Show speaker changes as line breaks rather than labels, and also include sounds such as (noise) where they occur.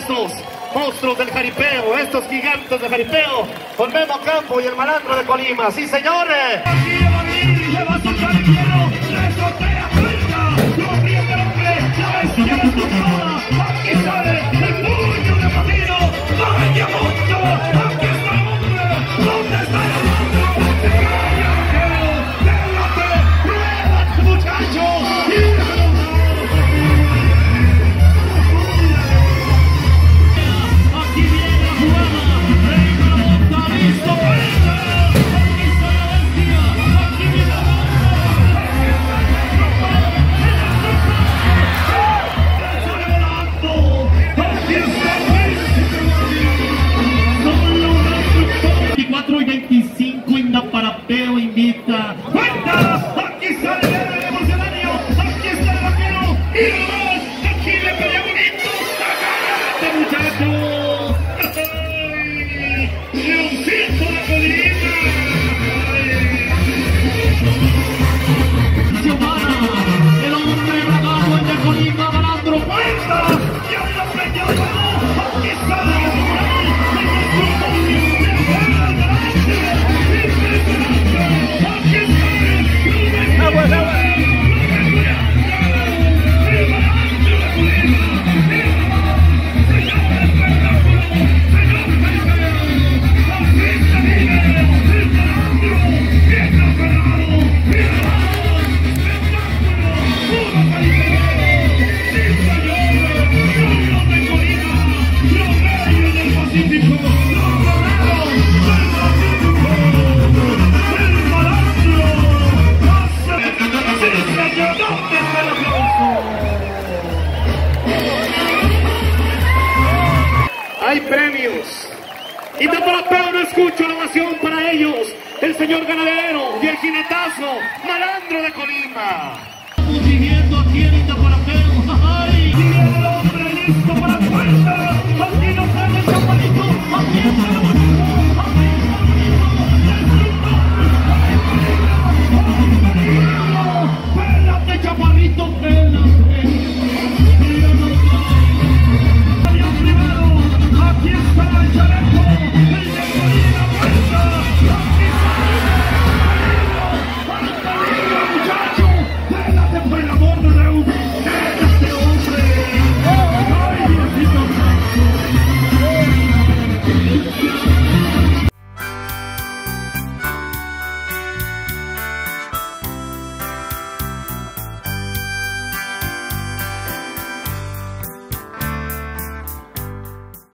estos monstruos del jaripeo, estos gigantes del jaripeo, con Memo Campo y el malandro de Colima. ¡Sí, señores!
Yeah. (laughs) Hay
premios. Y de palapeo no escucho la ovación para ellos. El señor ganadero y el jinetazo malandro de Colima.